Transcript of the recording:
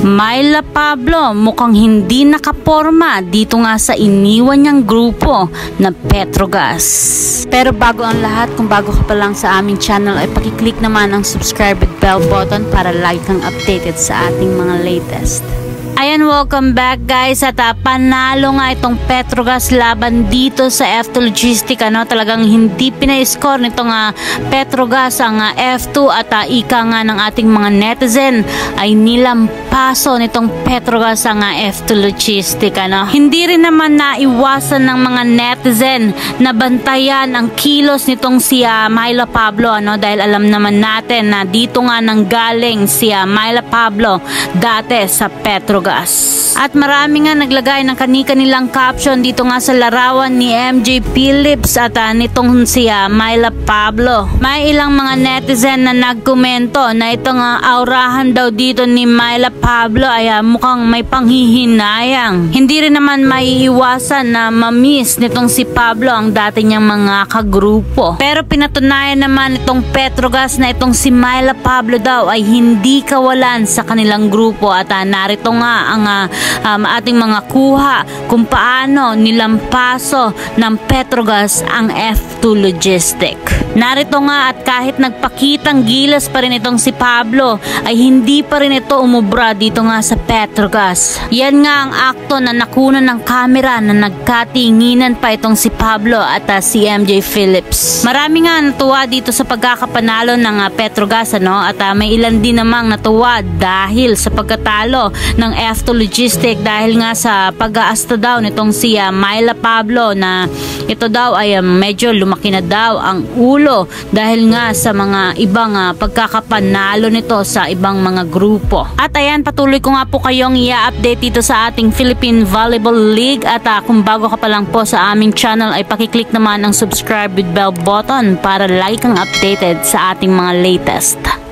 Myla Pablo mukhang hindi nakaporma dito nga sa iniwan niyang grupo na Petrogas. Pero bago ang lahat, kung bago ka pa lang sa aming channel ay pakiclick naman ang subscribe at bell button para lagi kang updated sa ating mga latest. Ayan, welcome back guys. At uh, panalo nga itong Petrogas laban dito sa F2 Logistic. Ano, talagang hindi pina-score nitong uh, Petrogas ang uh, F2 at uh, ika nga ng ating mga netizen ay nilampaso nitong Petrogas ang uh, F2 Logistic. Ano. Hindi rin naman naiwasan ng mga netizen na bantayan ang kilos nitong si uh, Myla Pablo. Ano, dahil alam naman natin na dito nga nang galing si uh, Myla Pablo dati sa Petrogas gas. At marami nga naglagay ng kani-kanilang caption dito nga sa larawan ni MJ Phillips at uh, nitong siya Myla Pablo. May ilang mga netizen na nagkomento na ito nga aurahan daw dito ni Myla Pablo ay uh, mukhang may panghihinayang. Hindi rin naman maiiwasan na mamiss nitong si Pablo ang dati niyang mga kagrupo. Pero pinatunayan naman itong Petrogas na itong si Myla Pablo daw ay hindi kawalan sa kanilang grupo at uh, narito nga ang uh, um, ating mga kuha kung paano nilampaso ng Petrogas ang F2 Logistic. Narito nga at kahit nagpakitang gilas pa rin itong si Pablo ay hindi pa rin ito umubra dito nga sa Petrogas. Yan nga ang akto na nakunan ng kamera na nagkatinginan pa itong si Pablo at uh, si MJ Phillips. Marami nga natuwa dito sa pagkakapanalo ng uh, Petrogas ano at uh, may ilan din namang natuwa dahil sa pagkatalo ng F2 Logistic dahil nga sa pag-aasta daw nitong si uh, Myla Pablo na ito daw ay uh, medyo lumaki na daw ang ulo dahil nga sa mga ibang uh, pagkakapanalo nito sa ibang mga grupo. At ayan, patuloy ko nga po kayong i-update dito sa ating Philippine Volleyball League at uh, kung bago ka pa lang po sa aming channel ay pakiclick naman ang subscribe with bell button para like kang updated sa ating mga latest.